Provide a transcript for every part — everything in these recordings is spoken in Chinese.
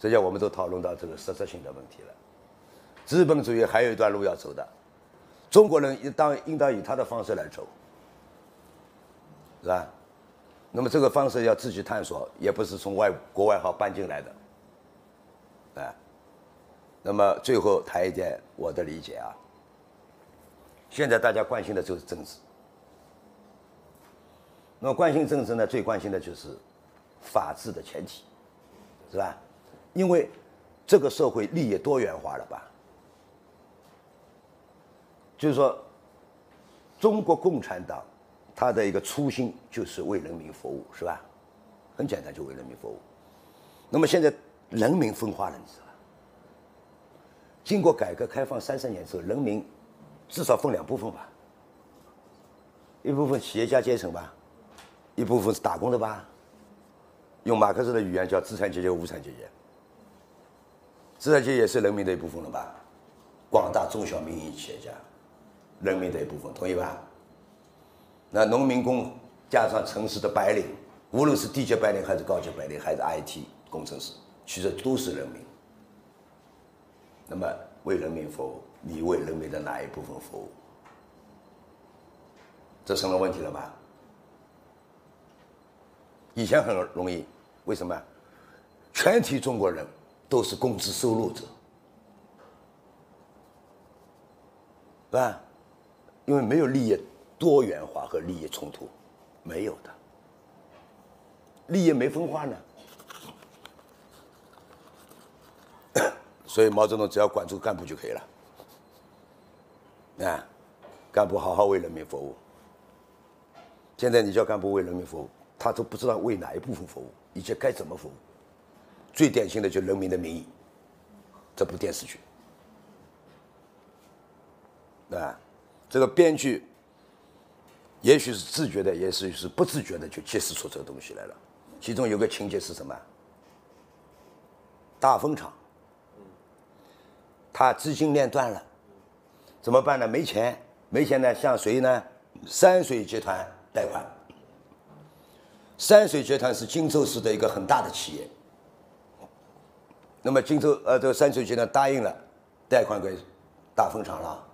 这下我们都讨论到这个实质性的问题了。资本主义还有一段路要走的，中国人应当应当以他的方式来走，是吧？那么这个方式要自己探索，也不是从外国外号搬进来的，哎。那么最后谈一点我的理解啊。现在大家关心的就是政治，那么关心政治呢，最关心的就是法治的前提，是吧？因为这个社会利益多元化了吧？就是说，中国共产党它的一个初心就是为人民服务，是吧？很简单，就为人民服务。那么现在人民分化了，你知道？经过改革开放三十年之后，人民至少分两部分吧，一部分企业家阶层吧，一部分是打工的吧。用马克思的语言叫资产阶级和无产阶级。资产阶级是人民的一部分了吧？广大中小民营企业家，人民的一部分，同意吧？那农民工加上城市的白领，无论是低级白领还是高级白领，还是 IT 工程师，其实都是人民。那么为人民服务，你为人民的哪一部分服务？这成了问题了吧？以前很容易，为什么？全体中国人都是工资收入者，是吧？因为没有利益多元化和利益冲突，没有的，利益没分化呢。所以毛泽东只要管住干部就可以了，啊，干部好好为人民服务。现在你叫干部为人民服务，他都不知道为哪一部分服务，以及该怎么服务。最典型的就《人民的名义》这部电视剧，啊，这个编剧也许是自觉的，也许是不自觉的，就揭示出这个东西来了。其中有个情节是什么？大风厂。他资金链断了，怎么办呢？没钱，没钱呢？向谁呢？山水集团贷款。山水集团是荆州市的一个很大的企业。那么荆州呃，这个山水集团答应了贷款给大风厂了。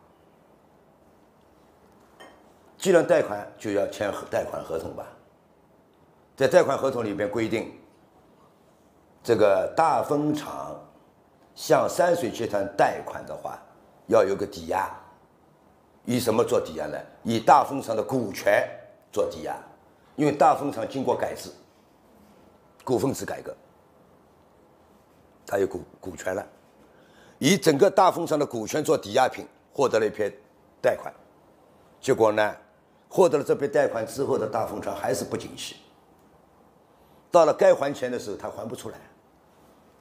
既然贷款，就要签贷款合同吧。在贷款合同里边规定，这个大风厂。向山水集团贷款的话，要有个抵押，以什么做抵押呢？以大风厂的股权做抵押，因为大风厂经过改制，股份制改革，他有股股权了，以整个大风厂的股权做抵押品，获得了一批贷款，结果呢，获得了这笔贷款之后的大风厂还是不景气，到了该还钱的时候，他还不出来，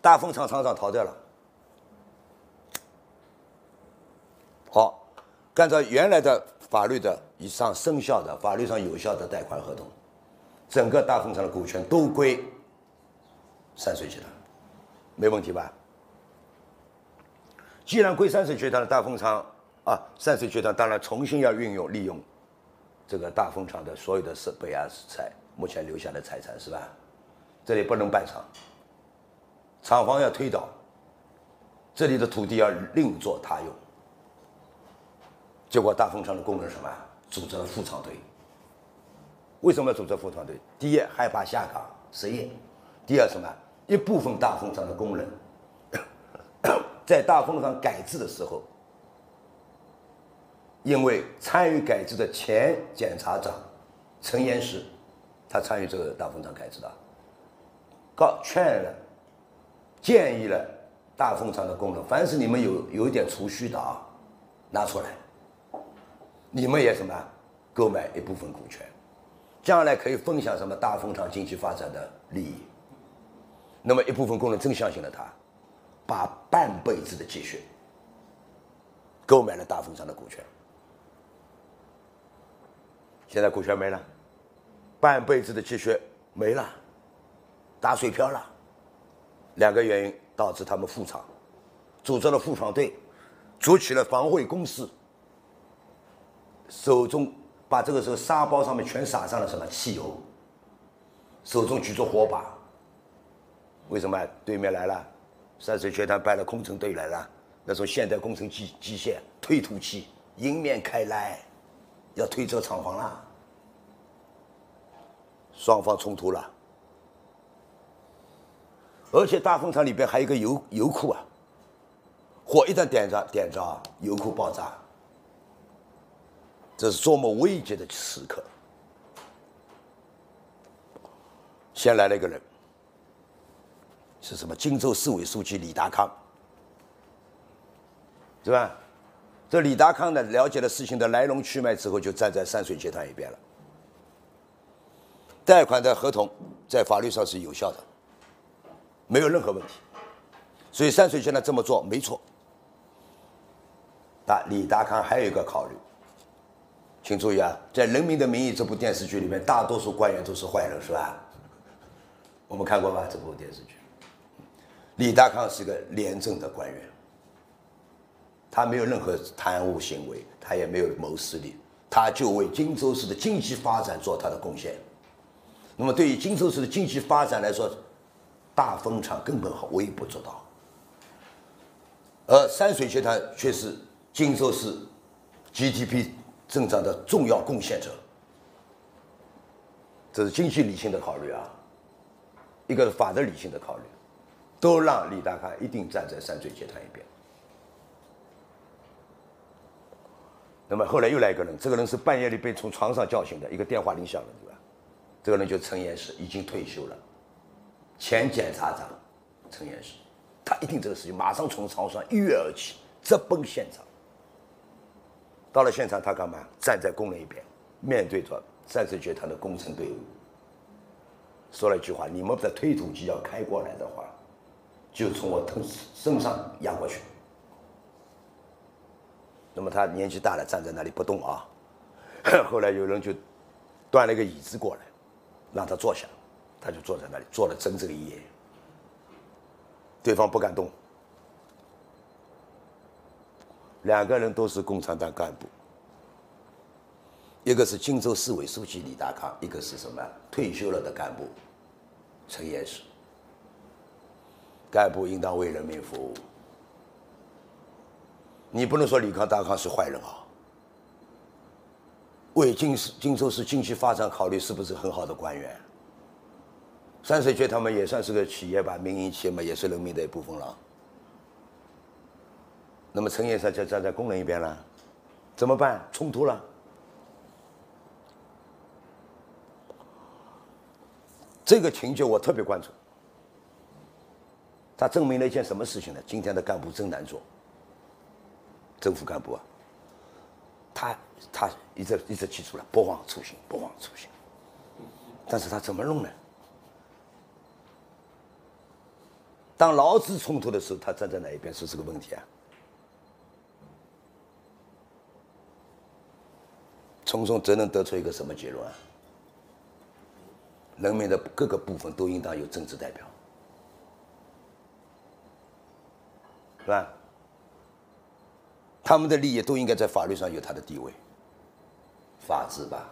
大风厂厂长逃掉了。好，按照原来的法律的以上生效的法律上有效的贷款合同，整个大风厂的股权都归山水集团，没问题吧？既然归山水集团的大风厂啊，山水集团当然重新要运用利用这个大风厂的所有的设备啊、财目前留下的财产是吧？这里不能办厂，厂房要推倒，这里的土地要另作他用。结果大风厂的工人什么？组织了副厂队。为什么要组织副厂队？第一，害怕下岗失业；第二，什么？一部分大风厂的工人 在大风厂改制的时候，因为参与改制的前检察长陈岩石，他参与这个大风厂改制的，告劝了、建议了大风厂的工人，凡是你们有有一点储蓄的啊，拿出来。你们也什么购买一部分股权，将来可以分享什么大风厂经济发展的利益。那么一部分工人真相信了他，把半辈子的积蓄购买了大风厂的股权。现在股权没了，半辈子的积蓄没了，打水漂了。两个原因导致他们复厂，组织了复厂队，组起了防卫公司。手中把这个时候沙包上面全撒上了什么汽油，手中举着火把，为什么对面来了？山水学堂派了工程队来了，那时候现代工程机机械推土机迎面开来，要推这厂房了。双方冲突了，而且大风厂里边还有一个油油库啊，火一旦点着点着，油库爆炸，这是多么危急的时刻。先来了一个人，是什么？荆州市委书记李达康，是吧？这李达康呢，了解了事情的来龙去脉之后，就站在山水集团一边了。贷款的合同在法律上是有效的，没有任何问题，所以山水集团这么做没错。但李达康还有一个考虑，请注意啊，在《人民的名义》这部电视剧里面，大多数官员都是坏人，是吧？我们看过吧？这部电视剧，李达康是个廉政的官员，他没有任何贪污行为，他也没有谋私利，他就为荆州市的经济发展做他的贡献。那么，对于荆州市的经济发展来说，大风厂根本微不足道，而山水集团却是荆州市 GDP 增长的重要贡献者。这是经济理性的考虑啊，一个是法的理性的考虑，都让李达康一定站在山水集团一边。那么后来又来一个人，这个人是半夜里被从床上叫醒的，一个电话铃响了，对吧？这个人就陈岩石，已经退休了，前检察长陈岩石，他一听这个事情，马上从床上一跃而起，直奔现场。到了现场，他干嘛？站在工人一边，面对着山水集团的工程队伍，说了一句话：“你们的推土机要开过来的话，就从我头身上压过去。”那么他年纪大了，站在那里不动啊。后来有人就端了一个椅子过来。让他坐下，他就坐在那里坐了整整一夜。对方不敢动。两个人都是共产党干部，一个是荆州市委书记李达康，一个是什么退休了的干部陈岩石。干部应当为人民服务，你不能说李康达康是坏人啊。为荆市荆州市经济发展考虑，是不是很好的官员？山水局他们也算是个企业吧，民营企业嘛，也是人民的一部分了。那么陈岩山就站在工人一边了，怎么办？冲突了。这个情节我特别关注。他证明了一件什么事情呢？今天的干部真难做，政府干部啊。他他一直一直提出了不忘初心，不忘初心。但是他怎么弄呢？当劳资冲突的时候，他站在哪一边是这个问题啊？从中则能得出一个什么结论啊？人民的各个部分都应当有政治代表，是吧？他们的利益都应该在法律上有他的地位，法治吧。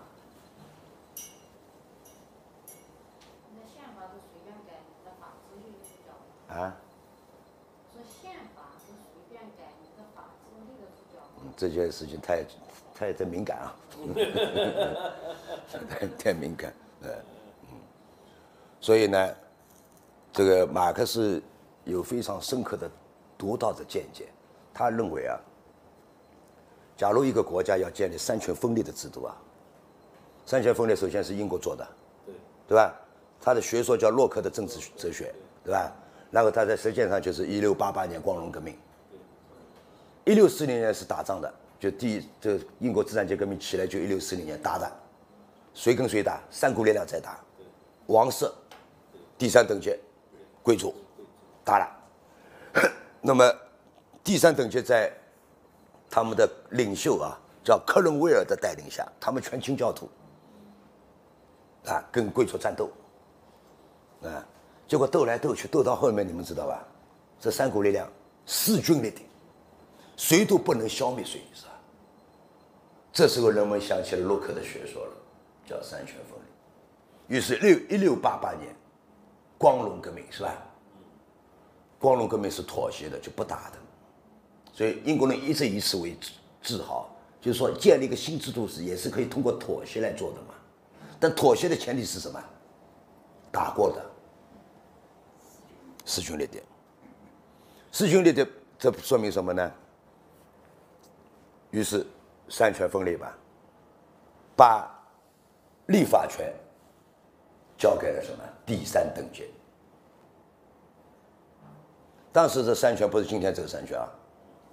那宪法是随便改，你的法治律是教啊？说宪法是随便改，你的法治律的是教这件事情太太太敏感啊，太 太敏感，呃，嗯，所以呢，这个马克思有非常深刻的独到的见解，他认为啊。假如一个国家要建立三权分立的制度啊，三权分立首先是英国做的，对对吧？他的学说叫洛克的政治哲学，对吧？然后他在实践上就是一六八八年光荣革命，一六四零年是打仗的，就第一这英国资产阶级革命起来就一六四零年打的，谁跟谁打？三股力量在打，王室，第三等级，贵族，打了，那么第三等级在。他们的领袖啊，叫克伦威尔的带领下，他们全清教徒，啊，跟贵族战斗，啊，结果斗来斗去，斗到后面，你们知道吧？这三股力量势均力敌，谁都不能消灭谁，是吧？这时候人们想起了洛克的学说了，叫三权分立。于是六一六八八年，光荣革命是吧？光荣革命是妥协的，就不打的。所以英国人一直以此为自豪，就是说建立一个新制度是也是可以通过妥协来做的嘛。但妥协的前提是什么？打过的，势均力敌。势均力敌，这说明什么呢？于是三权分立吧，把立法权交给了什么第三等级。当时这三权不是今天这个三权啊，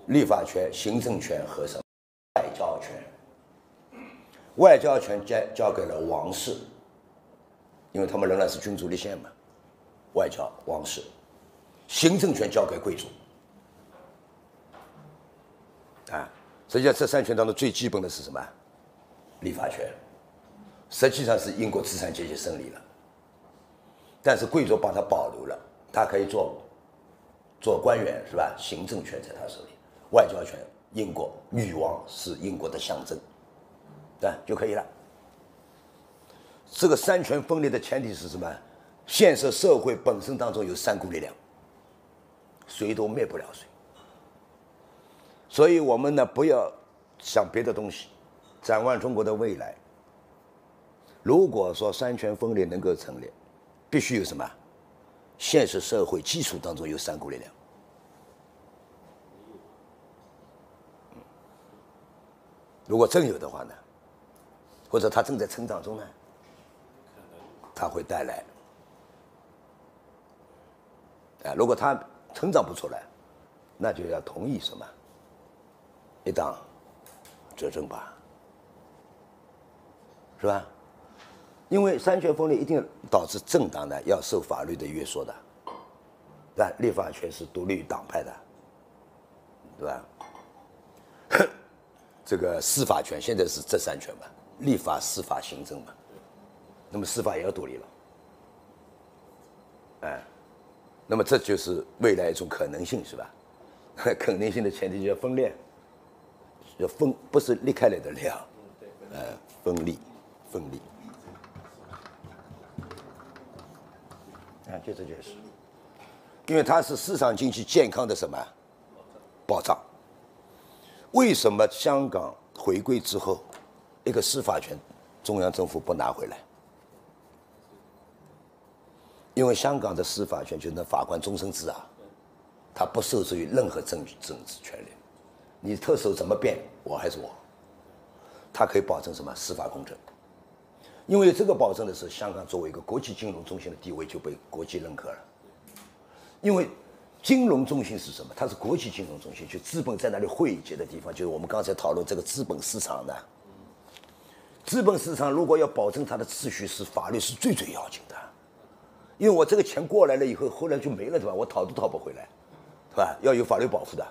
立法权、行政权和什么外交权。外交权交交给了王室，因为他们仍然是君主立宪嘛。外交王室，行政权交给贵族。啊，实际上这三权当中最基本的是什么？立法权，实际上是英国资产阶级胜利了，但是贵族把它保留了，他可以做。做官员是吧？行政权在他手里，外交权，英国女王是英国的象征，对就可以了。这个三权分立的前提是什么？现实社会本身当中有三股力量，谁都灭不了谁。所以我们呢，不要想别的东西，展望中国的未来。如果说三权分立能够成立，必须有什么？现实社会基础当中有三股力量，如果真有的话呢，或者它正在成长中呢，它会带来，啊，如果它成长不出来，那就要同意什么，一党执政吧，是吧？因为三权分立一定导致政党呢要受法律的约束的，对吧？立法权是独立于党派的，对吧？这个司法权现在是这三权嘛，立法、司法、行政嘛，那么司法也要独立了，哎，那么这就是未来一种可能性，是吧？可能性的前提叫分裂，要分不是裂开来的裂，呃，分立，分立。啊，就这件事，因为它是市场经济健康的什么保障？为什么香港回归之后，一个司法权中央政府不拿回来？因为香港的司法权就是法官终身制啊，他不受制于任何政政治权利，你特首怎么变，我还是我，他可以保证什么司法公正？因为这个保证的是，香港作为一个国际金融中心的地位就被国际认可了。因为金融中心是什么？它是国际金融中心，就资本在那里汇集的地方。就是我们刚才讨论这个资本市场的。资本市场如果要保证它的秩序，是法律是最最要紧的。因为我这个钱过来了以后，后来就没了，对吧？我讨都讨不回来，是吧？要有法律保护的。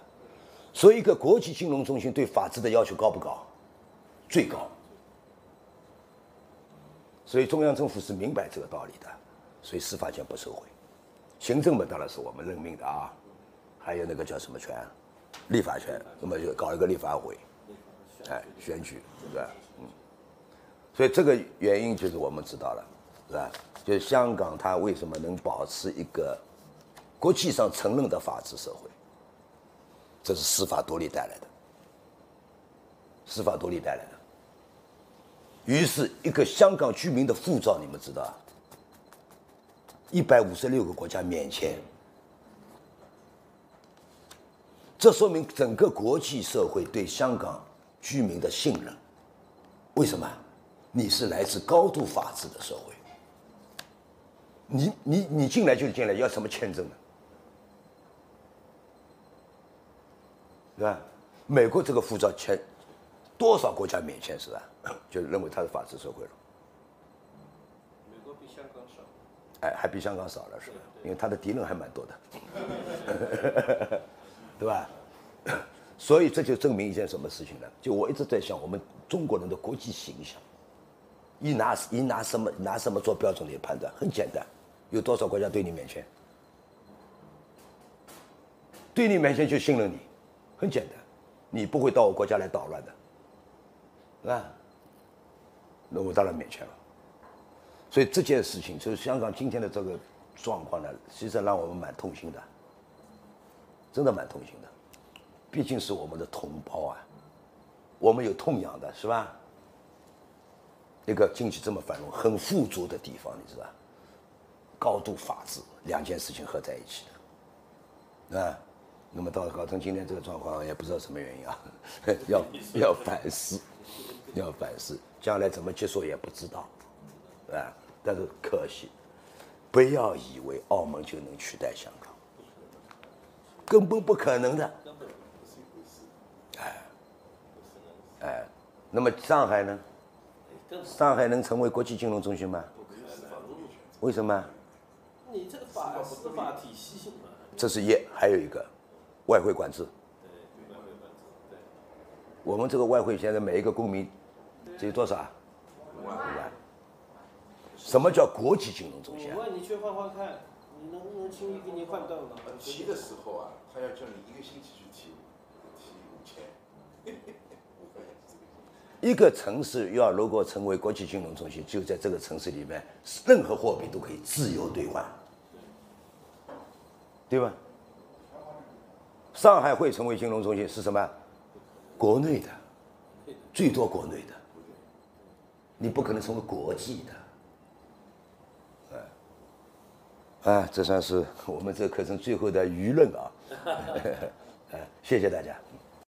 所以，一个国际金融中心对法治的要求高不高？最高。所以中央政府是明白这个道理的，所以司法权不收回，行政嘛当然是我们任命的啊，还有那个叫什么权，立法权，那么就搞一个立法会，哎，选举，对吧？嗯，所以这个原因就是我们知道了，是吧？就是香港它为什么能保持一个国际上承认的法治社会，这是司法独立带来的，司法独立带来的。于是，一个香港居民的护照，你们知道，一百五十六个国家免签，这说明整个国际社会对香港居民的信任。为什么？你是来自高度法治的社会，你你你进来就进来，要什么签证呢？对吧？美国这个护照签。多少国家免签是吧？就认为它是法治社会了。美国比香港少。哎，还比香港少了是吧？因为他的敌人还蛮多的，对吧？所以这就证明一件什么事情呢？就我一直在想，我们中国人的国际形象，以拿以拿什么拿什么做标准的判断？很简单，有多少国家对你免签？对你免签就信任你，很简单，你不会到我国家来捣乱的。是吧？那我当然免签了。所以这件事情，就是香港今天的这个状况呢，其实让我们蛮痛心的。真的蛮痛心的，毕竟是我们的同胞啊，我们有痛痒的是吧？一个经济这么繁荣、很富足的地方，你知道，高度法治，两件事情合在一起的，啊，那么到搞成今天这个状况，也不知道什么原因啊，要要反思，要反思，将来怎么接受也不知道，啊，但是可惜，不要以为澳门就能取代香港，根本不可能的，根本不是一回事。哎，那么上海呢？上海能成为国际金融中心吗？为什么？你这个法司法体系嘛，这是一，还有一个外汇管制。对，外汇管制，对，我们这个外汇现在每一个公民只有多少啊？五万，什么叫国际金融中心啊？五万你去换换看，你能不能轻易给你换到呢？提的时候啊，他要叫你一个星期去提，提五千。一个城市要如果成为国际金融中心，就在这个城市里面，任何货币都可以自由兑换，对吧？上海会成为金融中心是什么？国内的，最多国内的，你不可能成为国际的。哎，啊，这算是我们这课程最后的舆论啊。谢谢大家。